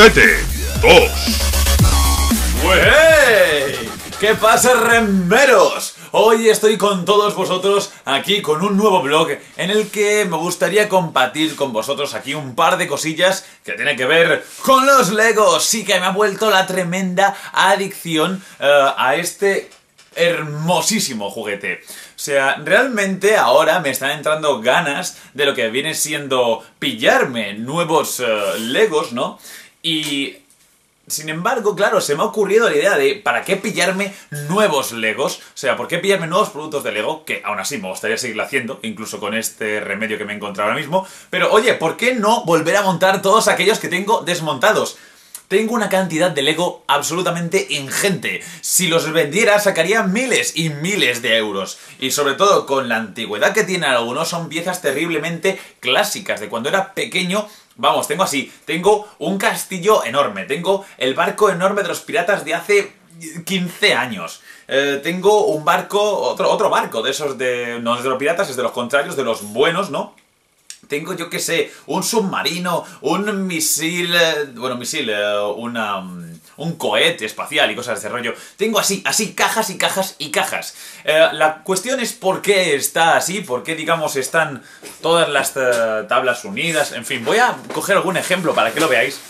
Mayorcete 2. ¡Wey! ¿Qué pasa, remeros? Hoy estoy con todos vosotros aquí con un nuevo blog en el que me gustaría compartir con vosotros aquí un par de cosillas que tienen que ver con los Legos. Sí que me ha vuelto la tremenda adicción eh, a este hermosísimo juguete. O sea, realmente ahora me están entrando ganas de lo que viene siendo pillarme nuevos eh, Legos, ¿no? Y sin embargo, claro, se me ha ocurrido la idea de ¿para qué pillarme nuevos Legos? O sea, ¿por qué pillarme nuevos productos de Lego? Que aún así me gustaría seguirlo haciendo, incluso con este remedio que me he encontrado ahora mismo. Pero oye, ¿por qué no volver a montar todos aquellos que tengo desmontados? Tengo una cantidad de Lego absolutamente ingente. Si los vendiera sacaría miles y miles de euros. Y sobre todo con la antigüedad que tienen algunos son piezas terriblemente clásicas de cuando era pequeño Vamos, tengo así, tengo un castillo enorme, tengo el barco enorme de los piratas de hace 15 años. Eh, tengo un barco, otro, otro barco de esos de... no es de los piratas, es de los contrarios, de los buenos, ¿no? Tengo, yo qué sé, un submarino, un misil, eh, bueno, misil, eh, una, mm, un cohete espacial y cosas de rollo. Tengo así, así, cajas y cajas y cajas. Eh, la cuestión es por qué está así, por qué, digamos, están todas las tablas unidas. En fin, voy a coger algún ejemplo para que lo veáis.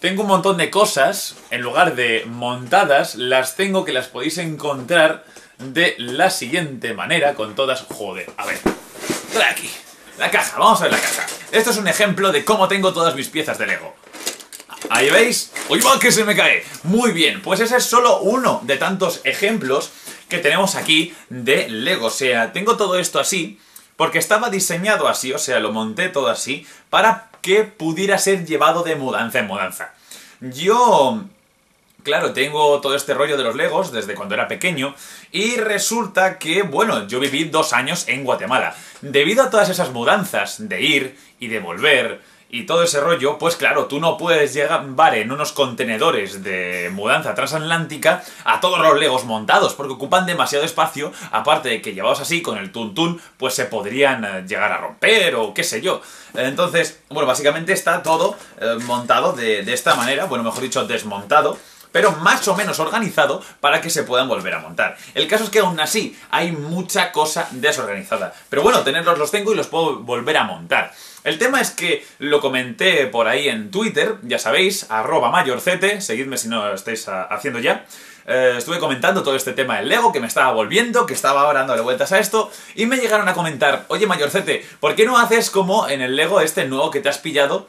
Tengo un montón de cosas, en lugar de montadas, las tengo que las podéis encontrar de la siguiente manera, con todas... Joder, a ver, trae aquí. La caja, vamos a ver la caja. Esto es un ejemplo de cómo tengo todas mis piezas de Lego. Ahí veis. ¡Uy, va que se me cae! Muy bien, pues ese es solo uno de tantos ejemplos que tenemos aquí de Lego. O sea, tengo todo esto así porque estaba diseñado así, o sea, lo monté todo así para que pudiera ser llevado de mudanza en mudanza. Yo claro, tengo todo este rollo de los Legos desde cuando era pequeño y resulta que, bueno, yo viví dos años en Guatemala. Debido a todas esas mudanzas de ir y de volver y todo ese rollo, pues claro, tú no puedes llevar en unos contenedores de mudanza transatlántica a todos los Legos montados, porque ocupan demasiado espacio, aparte de que llevados así con el tuntún, pues se podrían eh, llegar a romper o qué sé yo. Entonces, bueno, básicamente está todo eh, montado de, de esta manera, bueno, mejor dicho, desmontado pero más o menos organizado para que se puedan volver a montar. El caso es que aún así hay mucha cosa desorganizada. Pero bueno, tenerlos los tengo y los puedo volver a montar. El tema es que lo comenté por ahí en Twitter, ya sabéis, arroba mayorcete, seguidme si no lo estáis ah, haciendo ya. Eh, estuve comentando todo este tema del Lego, que me estaba volviendo, que estaba ahora dándole vueltas a esto, y me llegaron a comentar, oye mayorcete, ¿por qué no haces como en el Lego este nuevo que te has pillado,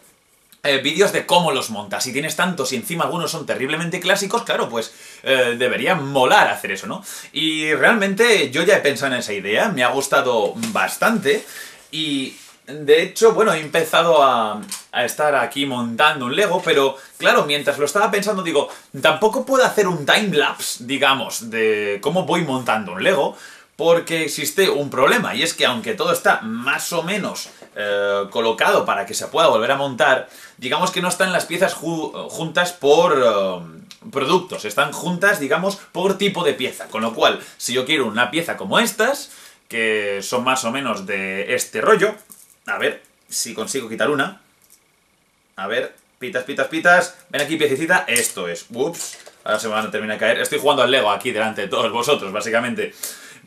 eh, vídeos de cómo los montas. Si tienes tantos y encima algunos son terriblemente clásicos, claro, pues eh, debería molar hacer eso, ¿no? Y realmente yo ya he pensado en esa idea, me ha gustado bastante y de hecho, bueno, he empezado a, a, estar aquí montando un Lego, pero claro, mientras lo estaba pensando digo, tampoco puedo hacer un time-lapse, digamos, de cómo voy montando un Lego, porque existe un problema, y es que aunque todo está más o menos eh, colocado para que se pueda volver a montar, digamos que no están las piezas juntas por eh, productos, están juntas, digamos, por tipo de pieza. Con lo cual, si yo quiero una pieza como estas, que son más o menos de este rollo, a ver si consigo quitar una. A ver, pitas, pitas, pitas. Ven aquí, piececita. Esto es. Ups. Ahora se me van a terminar de caer. Estoy jugando al Lego aquí delante de todos vosotros, básicamente.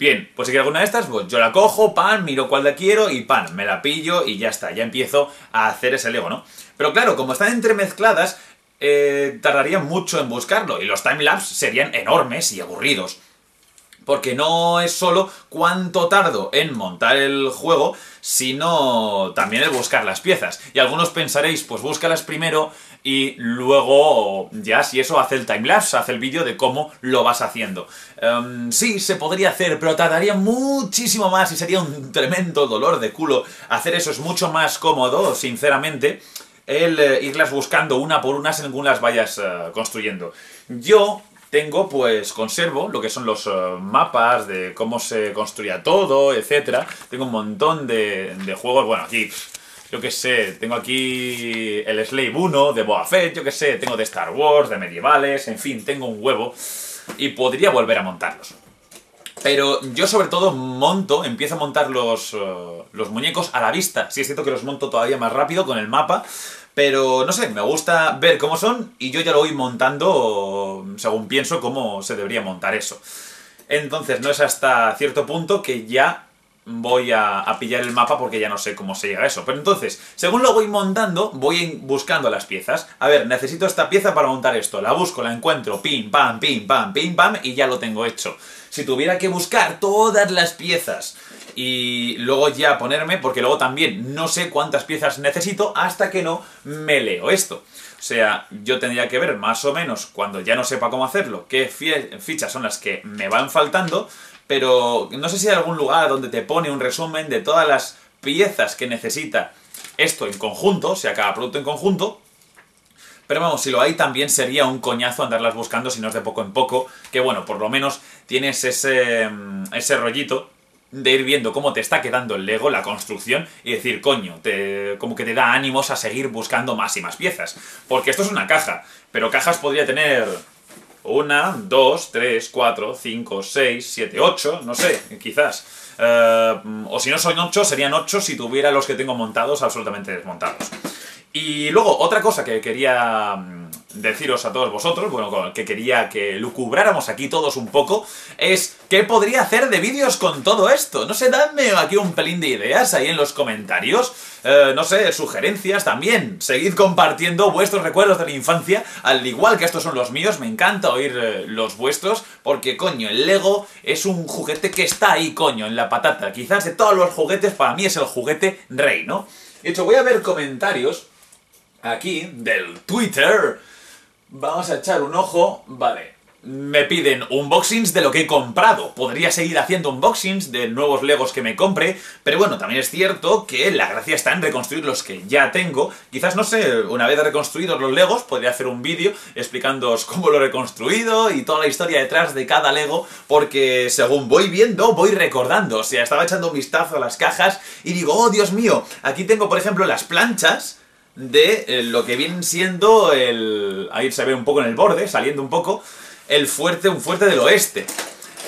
Bien, pues si quiero alguna de estas, pues yo la cojo, pan, miro cuál la quiero y pan, me la pillo y ya está, ya empiezo a hacer ese Lego, ¿no? Pero claro, como están entremezcladas, eh, tardaría mucho en buscarlo y los timelapse serían enormes y aburridos. Porque no es solo cuánto tardo en montar el juego, sino también el buscar las piezas. Y algunos pensaréis, pues búscalas primero y luego ya si eso hace el timelapse, hace el vídeo de cómo lo vas haciendo. Um, sí, se podría hacer, pero tardaría muchísimo más y sería un tremendo dolor de culo. Hacer eso es mucho más cómodo, sinceramente, el eh, irlas buscando una por una según las vayas uh, construyendo. Yo tengo, pues, conservo lo que son los uh, mapas de cómo se construía todo, etcétera. Tengo un montón de, de juegos, bueno, aquí yo qué sé, tengo aquí el Slave 1 de Boa Fett, yo qué sé, tengo de Star Wars, de medievales, en fin, tengo un huevo y podría volver a montarlos. Pero yo sobre todo monto, empiezo a montar los, eh, los muñecos a la vista. Sí es cierto que los monto todavía más rápido con el mapa, pero no sé, me gusta ver cómo son y yo ya lo voy montando según pienso cómo se debería montar eso. Entonces no es hasta cierto punto que ya voy a, pillar el mapa porque ya no sé cómo se llega a eso. Pero entonces, según lo voy montando, voy buscando las piezas. A ver, necesito esta pieza para montar esto. La busco, la encuentro, pim, pam, pim, pam, pim, pam, y ya lo tengo hecho. Si tuviera que buscar todas las piezas y luego ya ponerme, porque luego también no sé cuántas piezas necesito hasta que no me leo esto. O sea, yo tendría que ver más o menos, cuando ya no sepa cómo hacerlo, qué fichas son las que me van faltando, pero no sé si hay algún lugar donde te pone un resumen de todas las piezas que necesita esto en conjunto, o sea, cada producto en conjunto. Pero vamos, si lo hay también sería un coñazo andarlas buscando si no es de poco en poco, que bueno, por lo menos tienes ese, mm, ese rollito de ir viendo cómo te está quedando el Lego, la construcción, y decir, coño, te, como que te da ánimos a seguir buscando más y más piezas. Porque esto es una caja, pero cajas podría tener una, dos, tres, cuatro, cinco, seis, siete, ocho, no sé, quizás. Eh, o si no son ocho, serían ocho si tuviera los que tengo montados absolutamente desmontados. Y luego, otra cosa que quería mm, deciros a todos vosotros, bueno, que quería que lucubráramos aquí todos un poco, es ¿qué podría hacer de vídeos con todo esto? No sé, dadme aquí un pelín de ideas ahí en los comentarios, eh, no sé, sugerencias también. Seguid compartiendo vuestros recuerdos de la infancia, al igual que estos son los míos, me encanta oír eh, los vuestros, porque coño, el Lego es un juguete que está ahí, coño, en la patata. Quizás de todos los juguetes, para mí es el juguete rey, ¿no? De hecho, voy a ver comentarios aquí del Twitter. Vamos a echar un ojo. Vale. Me piden unboxings de lo que he comprado. Podría seguir haciendo unboxings de nuevos Legos que me compre, pero bueno, también es cierto que la gracia está en reconstruir los que ya tengo. Quizás, no sé, una vez reconstruidos los Legos, podría hacer un vídeo explicándoos cómo lo he reconstruido y toda la historia detrás de cada Lego, porque según voy viendo, voy recordando. O sea, estaba echando un vistazo a las cajas y digo, oh Dios mío, aquí tengo por ejemplo las planchas de eh, lo que viene siendo el... Ahí se ve un poco en el borde, saliendo un poco, el fuerte, un fuerte del oeste.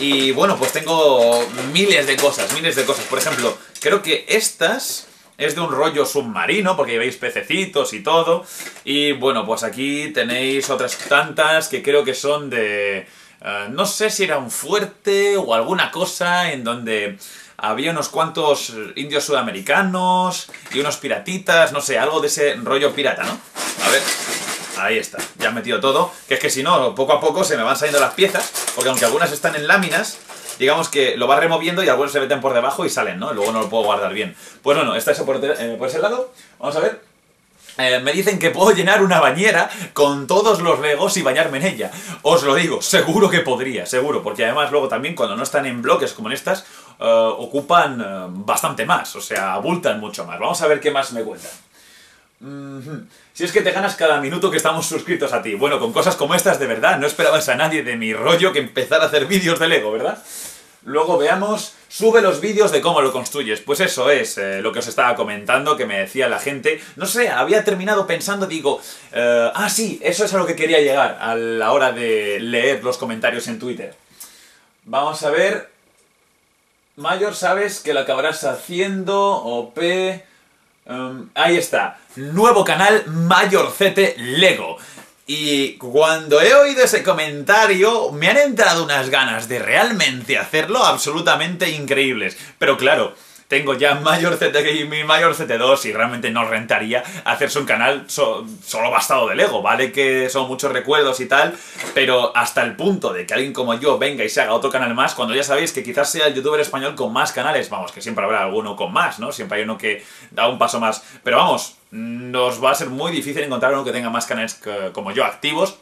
Y bueno, pues tengo miles de cosas, miles de cosas. Por ejemplo, creo que estas es de un rollo submarino, porque veis pececitos y todo. Y bueno, pues aquí tenéis otras tantas que creo que son de... Eh, no sé si era un fuerte o alguna cosa en donde había unos cuantos indios sudamericanos y unos piratitas, no sé, algo de ese rollo pirata, ¿no? A ver, ahí está, ya he metido todo, que es que si no, poco a poco se me van saliendo las piezas, porque aunque algunas están en láminas, digamos que lo va removiendo y algunos se meten por debajo y salen, ¿no? Luego no lo puedo guardar bien. Pues bueno, está eso por, eh, ese lado, vamos a ver. Eh, me dicen que puedo llenar una bañera con todos los legos y bañarme en ella. Os lo digo, seguro que podría, seguro, porque además luego también cuando no están en bloques como en estas, eh, ocupan eh, bastante más, o sea, abultan mucho más. Vamos a ver qué más me cuentan. Si es que te ganas cada minuto que estamos suscritos a ti. Bueno, con cosas como estas, de verdad, no esperabas a nadie de mi rollo que empezara a hacer vídeos de Lego, ¿verdad? Luego veamos, sube los vídeos de cómo lo construyes. Pues eso es eh, lo que os estaba comentando, que me decía la gente. No sé, había terminado pensando, digo, ah, sí, eso es a lo que quería llegar a la hora de leer los comentarios en Twitter. Vamos a ver. Mayor, sabes que lo acabarás haciendo, OP... Um, ahí está, nuevo canal Mayor CT Lego. Y cuando he oído ese comentario, me han entrado unas ganas de realmente hacerlo absolutamente increíbles. Pero claro, tengo ya Mayor CT y mi Mayor CT2 y realmente no rentaría hacerse un canal solo bastado de Lego. Vale que son muchos recuerdos y tal, pero hasta el punto de que alguien como yo venga y se haga otro canal más, cuando ya sabéis que quizás sea el youtuber español con más canales, vamos, que siempre habrá alguno con más, ¿no? Siempre hay uno que da un paso más. Pero vamos, nos va a ser muy difícil encontrar uno que tenga más canales como yo activos.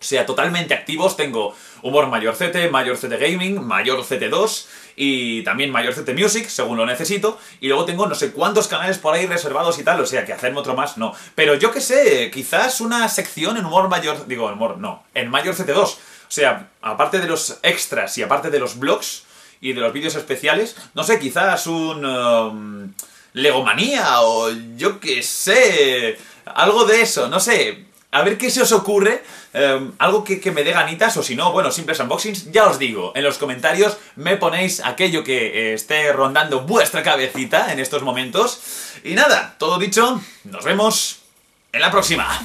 Sea, totalmente activos. Tengo Humor Mayor CT, Mayor CT Gaming, Mayor CT2 y también Mayor CT Music, según lo necesito. Y luego tengo no sé cuántos canales por ahí reservados y tal. O sea, que hacerme otro más, no. Pero yo qué sé, quizás una sección en Humor Mayor... Digo, Humor, no. En Mayor CT2. O sea, aparte de los extras y aparte de los blogs y de los vídeos especiales, no sé, quizás un... Um, Legomanía o yo qué sé, algo de eso, no sé. A ver qué se os ocurre, eh, algo que, que me dé ganitas, o si no, bueno, simples unboxings, ya os digo, en los comentarios me ponéis aquello que eh, esté rondando vuestra cabecita en estos momentos. Y nada, todo dicho, nos vemos en la próxima.